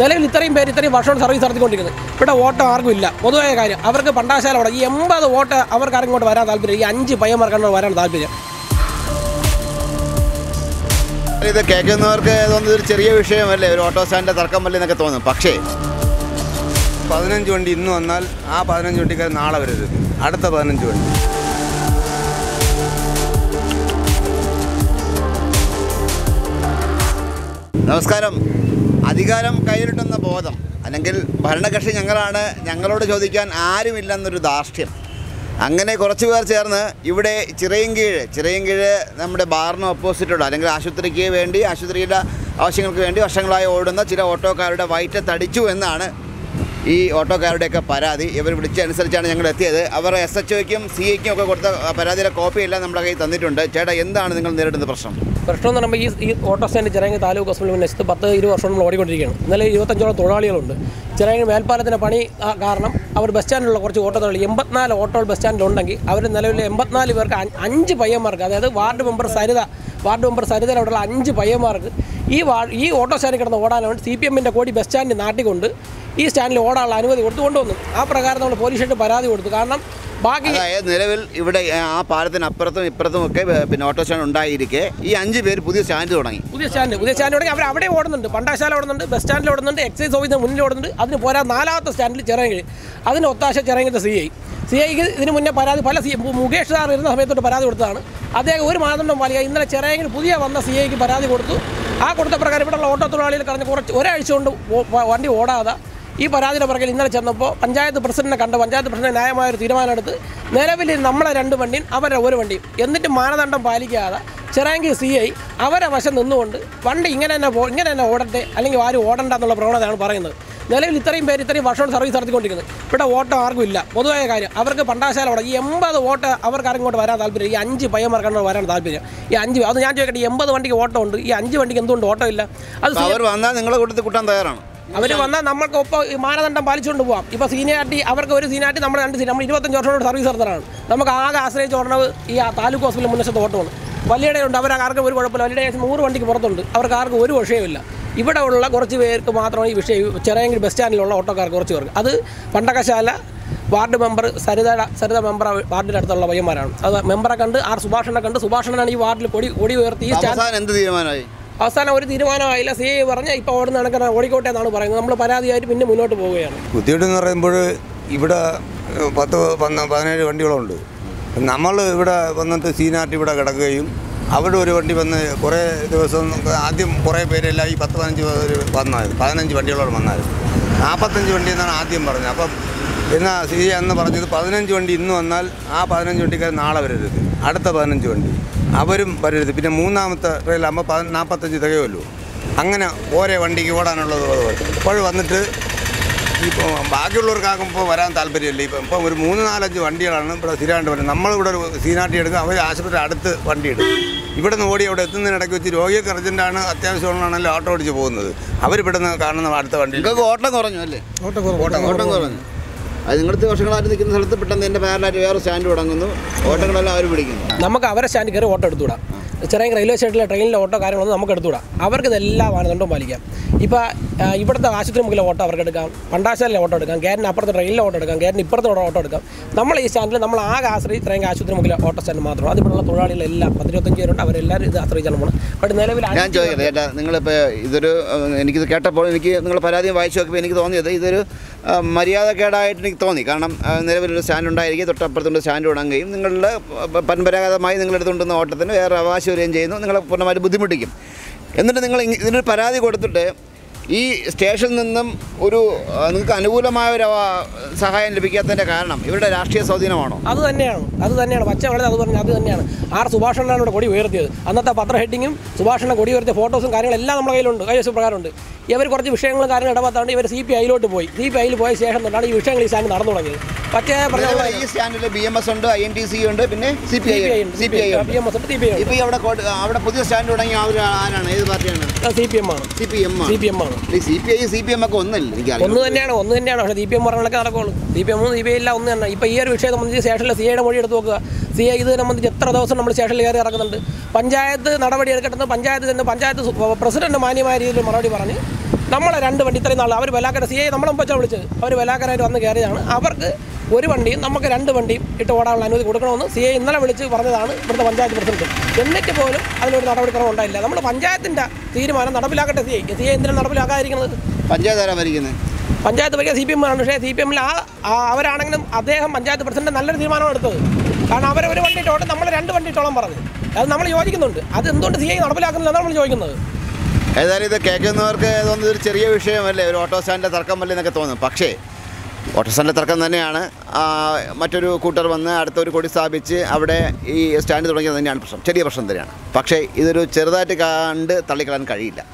നിലവിൽ ഇത്രയും പേര് ഇത്രയും വർഷം സർവീസ് നടത്തിക്കൊണ്ടിരിക്കുന്നത്. ഇവിടെ വോട്ട് ആർക്കും ഇല്ല. പൊതുവായ കാര്യം അവർക്ക് പണ്ടാശാല അവിടെ ഈ എൺപത് വോട്ട് അവർക്ക് ആരെങ്കിലും വരാൻ താല്പര്യം ഈ അഞ്ച് പയ്യന്മാർക്കാണ് വരാൻ താല്പര്യം. ഇത് കേൾക്കുന്നവർക്ക് തോന്നുന്നത് ഒരു ചെറിയ വിഷയമല്ലേ? ഒരു ഓട്ടോ സ്റ്റാൻഡിന്റെ തർക്കം വല്ലേ എന്നൊക്കെ തോന്നും. പക്ഷേ പതിനഞ്ച് വണ്ടി ഇന്ന് വന്നാൽ ആ പതിനഞ്ച് വണ്ടിക്കാർ നാളെ വരരുത്. അടുത്ത പതിനഞ്ച് വണ്ടി. നമസ്കാരം. അധികാരം കയ്യിലിട്ടുന്ന ബോധം അല്ലെങ്കിൽ ഭരണകക്ഷി ഞങ്ങളാണ് ഞങ്ങളോട് ചോദിക്കാൻ ആരുമില്ലെന്നൊരു ധാർഷ്ട്യം. അങ്ങനെ കുറച്ച് പേർ ചേർന്ന് ഇവിടെ ചിറയൻകീഴ് ചിറയൻകീഴ് നമ്മുടെ ബാറിന് ഓപ്പോസിറ്റുള്ള അല്ലെങ്കിൽ ആശുപത്രിക്ക് വേണ്ടി ആശുപത്രിയുടെ ആവശ്യങ്ങൾക്ക് വേണ്ടി വർഷങ്ങളായി ഓടുന്ന ചില ഓട്ടോക്കാരുടെ വയറ്റത്തടിച്ചു എന്നാണ് ഈ ഓട്ടോക്കാരുടെയൊക്കെ പരാതി ഇവർ വിളിച്ചനുസരിച്ചാണ് ഞങ്ങൾ എത്തിയത്. അവർ എസ് എച്ച് ഒക്കും സി ഐക്കും ഒക്കെ കൊടുത്ത പരാതിയുടെ കോപ്പിയെല്ലാം നമ്മുടെ കയ്യിൽ തന്നിട്ടുണ്ട്. ചേട്ടാ എന്താണ് നിങ്ങൾ നേരിടുന്ന പ്രശ്നം? പ്രശ്നം എന്ന് പറയുമ്പോൾ ഈ ഈ ഓട്ടോ സ്റ്റാൻഡ് ചിറങ്ങി താലൂക്ക് ഹോസ്പിറ്റൽ മുന്നേശത്ത് പത്ത് ഇരുപത് വർഷം നമ്മൾ ഓടിക്കൊണ്ടിരിക്കുകയാണ്. ഇന്നലെ ഇരുപത്തഞ്ചോളം തൊഴിലാളികളുണ്ട്. ചിറങ്ങി മേൽപ്പാലത്തിന്റെ പണി കാരണം അവർ ബസ് സ്റ്റാൻഡിലുള്ള കുറച്ച് ഓട്ടോ തൊഴിലാളി എൺപത്തിനാല് ഓട്ടോ ബസ് സ്റ്റാൻഡിലുണ്ടെങ്കിൽ അവർ നിലവിൽ എൺപത്തിനാല് പേർക്ക് അഞ്ച് പയ്യന്മാർക്ക് അതായത് ward member Saritha ward member സരിതയിൽ അവിടെയുള്ള അഞ്ച് പയ്യന്മാർക്ക് ഈ വാ ഈ ഓട്ടോ സ്റ്റാൻഡിൽ കിടന്ന് ഓടാനാണ് സി പി എമ്മിന്റെ കോടി ബസ് സ്റ്റാൻഡിൽ നാട്ടിക്കൊണ്ട് ഈ സ്റ്റാൻഡിൽ ഓടാനുള്ള അനുമതി കൊടുത്തു കൊണ്ടുവന്നു. ആ പ്രകാരം നമ്മൾ പോലീസ് പരാതി കൊടുത്തു. കാരണം ബാക്കി അതായത് നിലവിൽ ഇവിടെ ആ പാലത്തിനപ്പുറത്തും ഇപ്പുറത്തും ഒക്കെ പിന്നെ ഓട്ടോ സ്റ്റാൻഡ് ഉണ്ടായിരിക്കെ. ഈ അഞ്ച് പേര് പുതിയ സ്റ്റാൻഡ് തുടങ്ങി. പുതിയ സ്റ്റാൻഡ് പുതിയ സ്റ്റാൻഡ് തുടങ്ങി. അവർ അവിടെ ഓടുന്നുണ്ട്. പണ്ടാശാല ഓടുന്നുണ്ട് ബസ് സ്റ്റാൻഡിൽ ഓടുന്നുണ്ട് എക്സൈസ് ഓഫീസിന് മുന്നിൽ ഓടുന്നുണ്ട്. അതിന് പോരാ നാലാമത്തെ സ്റ്റാൻഡിൽ ചിറങ്ങി അതിന് ഒത്താശ ചിറങ്ങിന്റെ സി ഐ സി ഐക്ക് ഇതിന് മുന്നേ പരാതി പല സി മുകേഷ് സാർ ഇരുന്ന സമയത്തോട്ട് പരാതി കൊടുത്തതാണ്. അദ്ദേഹം ഒരു മാനദണ്ഡം പാലിക്കുക ഇന്നലെ ചിറയെങ്കിൽ പുതിയ വന്ന സി ഐക്ക് പരാതി കൊടുത്തു. ആ കൊടുത്ത പ്രകാരം ഇവിടെയുള്ള ഓട്ടോ തൊഴിലാളികൾ കഴിഞ്ഞ് കുറച്ച് ഒരാഴ്ച കൊണ്ട് വണ്ടി ഓടാതെ. ഈ പരാതിയുടെ പുറകിൽ ഇന്നലെ ചെന്നപ്പോൾ പഞ്ചായത്ത് പ്രസിഡന്റിനെ കണ്ട് പഞ്ചായത്ത് പ്രസിഡന്റ് ന്യായമായ ഒരു തീരുമാനമെടുത്ത് നിലവിൽ നമ്മളെ രണ്ട് വണ്ടിയും അവരുടെ ഒരു വണ്ടിയും എന്നിട്ട് മാനദണ്ഡം പാലിക്കാതെ ചെറാങ്കി സി ഐ അവരെ വശം നിന്നുകൊണ്ട് വണ്ടി ഇങ്ങനെ തന്നെ ഇങ്ങനെ തന്നെ ഓടട്ടെ അല്ലെങ്കിൽ ആരും ഓടണ്ട എന്നുള്ള പ്രവണതയാണ് പറയുന്നത്. നിലവിൽ ഇത്രയും പേര് ഇത്രയും വർഷം സർവീസ് നടത്തിക്കൊണ്ടിരിക്കുന്നത്. ഇവിടെ വോട്ട് ആർക്കും ഇല്ല. പൊതുവായ കാര്യം അവർക്ക് പണ്ടാശാല തുടങ്ങി ഈ എൺപത് വോട്ട് അവർക്ക് ആരെങ്കിലും വരാൻ താല്പര്യം ഈ അഞ്ച് പയ്യന്മാർക്കാണ് വരാൻ താല്പര്യം ഈ അഞ്ച് അത് ഞാൻ ചോദിക്കട്ടെ ഈ എൺപത് വണ്ടിക്ക് ഓട്ടോ ഉണ്ട് ഈ അഞ്ച് വണ്ടിക്ക് എന്തുകൊണ്ട് ഓട്ടോ ഇല്ല അത് അവർ വന്നാൽ നിങ്ങളെ കൂട്ടത്തിൽ കൂട്ടാൻ തയ്യാറാണ്. അവർ വന്നാൽ നമ്മൾക്ക് ഒപ്പം ഈ മാനദണ്ഡം പാലിച്ചുകൊണ്ട് പോകാം ഇപ്പോൾ സീനിയാരിറ്റി അവർക്ക് ഒരു സീനിയാരിറ്റി നമ്മൾ രണ്ട് സീനിയർ നമ്മൾ ഇരുപത്തഞ്ച് വർഷത്തോട് സർവീസ് നടത്തുന്നതാണ് നമുക്ക് ആകെ ആശ്രയിച്ച് ഓടുന്നത് ഈ ആ താലൂക്ക് ഹോസ്പിറ്റൽ മുന്നേശത്ത് ഓട്ടമാണ് വലിയടയുണ്ട് അവർ ആർക്കും ഒരു കുഴപ്പമില്ല. വലിയ നൂറ് വണ്ടിക്ക് പുറത്തുണ്ട്. അവർക്ക് ആർക്കും ഒരു വിഷയമില്ല ഇവിടെ ഉള്ള കുറച്ച് പേർക്ക് മാത്രമാണ് ഈ വിഷയം ചെറിയെങ്കിൽ ബസ് സ്റ്റാൻഡിലുള്ള ഓട്ടോക്കാർക്ക് കുറച്ച് പേർക്ക്. അത് Pandakasala ward member Saritha Saritha member വാർഡിന്റെ അടുത്തുള്ള പയ്യന്മാരാണ്. അത് മെമ്പറെ കണ്ട് ആർ സുഭാഷണനെ കണ്ട് സുഭാഷണനാണ് ഈ വാർഡിൽ കൊടി കൊടി ഉയർത്തി എന്ത് തീരുമാനമായി? അവസാനം ഒരു തീരുമാനമായില്ല. സി ഐ പറഞ്ഞ ഇപ്പോൾ ഓടുന്ന കണക്കാണ് ഓടിക്കോട്ടെ എന്നാണ് പറയുന്നത്. നമ്മൾ പരാതിയായിട്ട് പിന്നെ മുന്നോട്ട് പോവുകയാണ്. ബുദ്ധിമുട്ടെന്ന് പറയുമ്പോൾ ഇവിടെ പത്ത് പതിനേഴ് വണ്ടികളുണ്ട്. നമ്മൾ ഇവിടെ വന്നിട്ട് സീനാറ്റ് ഇവിടെ കിടക്കുകയും അവിടെ ഒരു വണ്ടി വന്ന് കുറേ ദിവസം ആദ്യം കുറേ പേരെല്ലാം ഈ പത്ത് പതിനഞ്ച് പേര് വന്നായിരുന്നു. പതിനഞ്ച് വണ്ടികളോട് വന്നായിരുന്നു. നാൽപ്പത്തഞ്ച് വണ്ടി എന്നാണ് ആദ്യം പറഞ്ഞത്. അപ്പം എന്നാ സി എന്ന് പറഞ്ഞത് പതിനഞ്ച് വണ്ടി ഇന്ന് വന്നാൽ ആ പതിനഞ്ച് വണ്ടിക്കാർ നാളെ വരരുത്. അടുത്ത പതിനഞ്ച് വണ്ടി. അവരും വരരുത്. പിന്നെ മൂന്നാമത്തെ റെയിലാകുമ്പോൾ പതി നാൽപ്പത്തഞ്ച് തികയുമല്ലോ. അങ്ങനെ ഓരോ വണ്ടിക്ക് ഓടാനുള്ളത് അപ്പോൾ വന്നിട്ട് ഇപ്പോൾ ബാക്കിയുള്ളവർക്കാകും ഇപ്പോൾ വരാൻ താല്പര്യമില്ല. ഇപ്പം ഇപ്പം ഒരു മൂന്ന് നാലഞ്ച് വണ്ടികളാണ് ഇവിടെ സ്ഥിരമായിട്ട് വരുന്നത്. നമ്മളിവിടെ ഒരു സീനാട്ടി എടുക്കുക അവർ ആശുപത്രി അടുത്ത് വണ്ടി എടുക്കും ഇവിടെ നിന്ന് ഓടി അവിടെ എത്തുന്നതിനിടയ്ക്ക് വെച്ച് രോഗിയൊക്കെ അർജന്റാണ് അത്യാവശ്യമുള്ളതാണല്ലോ ഓട്ടോ ഓടിച്ച് പോകുന്നത്. അവരിവിടെ നിന്ന് കാണുന്ന അടുത്ത വണ്ടി നിങ്ങൾക്ക് ഓട്ടം കുറഞ്ഞു അല്ലേ? ഓട്ടം ഓട്ടം കുറഞ്ഞു. അത് നിങ്ങളുടെ വർഷങ്ങളായിട്ട് നിൽക്കുന്ന സ്ഥലത്ത് പെട്ടെന്ന് എന്റെ പേരിലായിട്ട് വേറെ സ്റ്റാൻഡ് തുടങ്ങുന്നു. ഓട്ടങ്ങളെല്ലാം അവർ പിടിക്കുന്നു. നമുക്ക് അവരെ സ്റ്റാൻഡ് കയറി ഓട്ടോ എടുത്തുവിടാം. ചെറിയ റെയിൽവേ സ്റ്റേഷനിലെ ട്രെയിനിലെ ഓട്ടോ കാര്യങ്ങളൊന്നും നമുക്ക് എടുത്തുവിടാം. അവർക്ക് ഇതെല്ലാം മാനദണ്ഡവും പാലിക്കാം. ഇപ്പോൾ ഇവിടുത്തെ ആശുപത്രി മുക്കിലെ ഓട്ടോ അവർക്ക് എടുക്കാം. പണ്ടാശാലിലെ ഓട്ടോ എടുക്കാം. ഗേറ്റിന് അപ്പുറത്തെ ട്രെയിനിലെ ഓട്ടോ എടുക്കാം. ഗേറ്റിന് ഇപ്പുറത്തെ ഓട്ടോ എടുക്കാം. നമ്മൾ ഈ സ്റ്റാൻഡിൽ നമ്മൾ ആകെ ആശ്രയിച്ച് ഇത്രയും ആശുപത്രി മുക്കിലെ ഓട്ടോ സ്റ്റാൻഡ് മാത്രം അതിവിടെയുള്ള തൊഴിലാളികളെല്ലാം പത്തിരുപത്തഞ്ച് പേരുണ്ട്. അവരെല്ലാവരും ഇത് ആശ്രയിച്ചാണ് പോകണം ബട്ട് നിലവിൽ ഞാൻ ചോദിക്കുന്നത് ചോദിക്കട്ടെ ചേട്ടാ നിങ്ങളിപ്പോൾ ഇതൊരു എനിക്കിത് കേട്ടപ്പോൾ എനിക്ക് നിങ്ങൾ പരാതിയും വായിച്ചു നോക്കിയപ്പോൾ എനിക്ക് തോന്നിയത് ഇതൊരു മര്യാദക്കേടായിട്ട് എനിക്ക് തോന്നി. കാരണം നിലവിലൊരു സ്റ്റാൻഡ് ഉണ്ടായിരിക്കും തൊട്ടപ്പുറത്തുണ്ട് സ്റ്റാൻഡ് തുടങ്ങുകയും നിങ്ങളുടെ പരമ്പരാഗതമായി നിങ്ങളെടുത്തുകൊണ്ടുവന്ന ഓട്ടത്തിന് വേറെ അവകാശം വരികയും ചെയ്യുന്നു. നിങ്ങളെ പൂർണമായിട്ട് ബുദ്ധിമുട്ടിക്കും. എന്നിട്ട് നിങ്ങൾ ഇതിനൊരു പരാതി കൊടുത്തിട്ട് ഈ സ്റ്റേഷനിൽ നിന്നും ഒരു നിങ്ങൾക്ക് അനുകൂലമായ ഒരു സഹായം ലഭിക്കാത്തതിന്റെ കാരണം ഇവരുടെ രാഷ്ട്രീയ സ്വാധീനമാണോ? അത് തന്നെയാണ്. അത് തന്നെയാണ്. പച്ച വളരെ അത് പറഞ്ഞത് അത് തന്നെയാണ്. ആർ സുഭാഷണനാണ് ഇവിടെ കൊടി ഉയർത്തിയത്. അന്നത്തെ പത്ര ഹെഡിങ്ങും സുഭാഷണ്ണൻ കൊടി ഉയർത്തിയ ഫോട്ടോസും കാര്യങ്ങളെല്ലാം നമ്മുടെ കയ്യിലുണ്ട്. കൈവശ പ്രകാരമുണ്ട്. ഇവർ കുറച്ച് വിഷയങ്ങളും കാര്യങ്ങളും ഇടപെട്ടാണ്ട് ഇവർ സി പി ഐയിലോട്ട് പോയി. സി പി ഐയിൽ പോയ ശേഷം തൊട്ടാണ് ഈ വിഷയങ്ങൾ ഈ സ്റ്റാൻഡ് നടന്നു തുടങ്ങിയത്. പക്ഷേ പറഞ്ഞ ഈ സ്റ്റാൻഡിൽ ബി എം എസ് ഉണ്ട് ഐ എൻ ടി സി ഉണ്ട് പിന്നെ C P I C P I ഉണ്ട് പി എം എസ് ഉണ്ട്. സി പി ഐ ഇപ്പൊ ഈ അവിടെ അവിടെ പുതിയ സ്റ്റാൻഡ് തുടങ്ങി ആരാണ്? ഏത് പാർട്ടിയാണ്? സി പി എം ആണ്. C P M C P M ആണ്. C P I C P M ഒക്കെ ഒന്നല്ല? ഒന്ന് തന്നെയാണ് ഒന്ന് തന്നെയാണ്. പക്ഷേ സി പി എം പറഞ്ഞൊക്കെ നടക്കുള്ളൂ. സി പി എമ്മും സി പി ഐ എല്ലാം ഒന്ന് തന്നെ. ഇപ്പോൾ ഈ ഒരു വിഷയം സംബന്ധിച്ച് സ്റ്റേഷനിലെ സി ഐയുടെ മൊഴി എടുത്ത് നോക്കുക. സി ഐ ഇത് സംബന്ധിച്ച് എത്ര ദിവസം നമ്മൾ സ്റ്റേഷനിൽ കയറി ഇറങ്ങുന്നുണ്ട് പഞ്ചായത്ത് നടപടി എടുക്കട്ടെന്ന് പഞ്ചായത്ത് തന്നെ പഞ്ചായത്ത് പ്രസിഡന്റ് മാന്യമായ രീതിയിൽ മറുപടി പറഞ്ഞ് നമ്മളെ രണ്ട് വണ്ടി ഇത്രയും നാൾ അവർ വെലാക്കര സി ഐ നമ്മളെ വെച്ചാൽ വിളിച്ചത്. അവർ വെലാക്കരായിട്ട് വന്ന് കയറിയതാണ്. അവർക്ക് ഒരു വണ്ടിയും നമുക്ക് രണ്ട് വണ്ടിയും ഇട്ട് ഓടാനുള്ള അനുമതി കൊടുക്കണമെന്ന് സി ഐ ഇന്നലെ വിളിച്ച് പറഞ്ഞതാണ് ഇവിടുത്തെ പഞ്ചായത്ത് പ്രസിഡന്റ്. എന്നിട്ട് പോലും അതിനൊരു നടപടിക്രമം ഉണ്ടായില്ല. നമ്മൾ പഞ്ചായത്തിന്റെ തീരുമാനം നടപ്പിലാക്കട്ടെ സി ഐ. സി ഐ എന്തിനാണ് നടപ്പിലാക്കാതിരിക്കുന്നത്? പഞ്ചായത്ത് ഭരിക്കുന്നത് പഞ്ചായത്ത് ഭരിക്കുക സി പി എം ആണ്. പക്ഷേ സി പി എമ്മിൽ ആ അവരാണെങ്കിലും അദ്ദേഹം പഞ്ചായത്ത് പ്രസിഡന്റ് നല്ലൊരു തീരുമാനമാണ് എടുത്തത്. കാരണം അവർ ഒരു വണ്ടി ഇട്ടോട്ടെ നമ്മൾ രണ്ട് വണ്ടി ഇട്ടോളം പറഞ്ഞു. അത് നമ്മൾ യോജിക്കുന്നുണ്ട്. അത് എന്തുകൊണ്ട് സി ഐ നടപ്പിലാക്കുന്നില്ലെന്നാണ് നമ്മൾ ചോദിക്കുന്നത് ഏതായാലും ഇത് കേൾക്കുന്നവർക്ക് ഇതൊന്നും ഒരു ചെറിയ വിഷയമല്ലേ? ഒരു ഓട്ടോ സ്റ്റാൻഡിന്റെ തർക്കമല്ലേ എന്നൊക്കെ തോന്നും പക്ഷേ ഓട്ടോ സ്റ്റാൻഡിന്റെ തർക്കം തന്നെയാണ്. മറ്റൊരു കൂട്ടർ വന്ന് അടുത്തൊരു കൊടി സ്ഥാപിച്ച് അവിടെ ഈ സ്റ്റാൻഡ് തുടങ്ങിയത് തന്നെയാണ് പ്രശ്നം. ചെറിയ പ്രശ്നം തന്നെയാണ്. പക്ഷേ ഇതൊരു ചെറുതായിട്ട് കണ്ട് തള്ളിക്കളയാൻ കഴിയില്ല.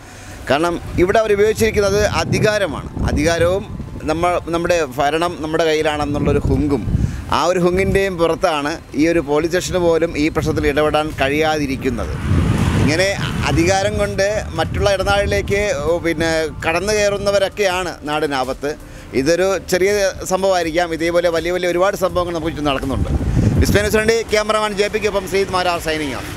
കാരണം ഇവിടെ അവർ ഉപയോഗിച്ചിരിക്കുന്നത് അധികാരമാണ്. അധികാരവും നമ്മൾ നമ്മുടെ ഭരണം നമ്മുടെ കയ്യിലാണെന്നുള്ളൊരു ഹുങ്കും. ആ ഒരു ഹുങ്ങിന്റെയും പുറത്താണ് ഈ ഒരു പോലീസ് സ്റ്റേഷന് പോലും ഈ പ്രശ്നത്തിൽ ഇടപെടാൻ കഴിയാതിരിക്കുന്നത്. ഇങ്ങനെ അധികാരം കൊണ്ട് മറ്റുള്ള ഇടനാഴിലേക്ക് പിന്നെ കടന്നു കയറുന്നവരൊക്കെയാണ് നാടിനാപത്ത് ഇതൊരു ചെറിയ സംഭവമായിരിക്കാം. ഇതേപോലെ വലിയ വലിയ ഒരുപാട് സംഭവങ്ങൾ നമുക്ക് ചുറ്റും നടക്കുന്നുണ്ട്. വിസ്മയനുസ് വേണ്ടി ക്യാമറമാൻ ജെ പിക്കൊപ്പം ശ്രീത് മാരാർ സൈനിങ് ഓഫ്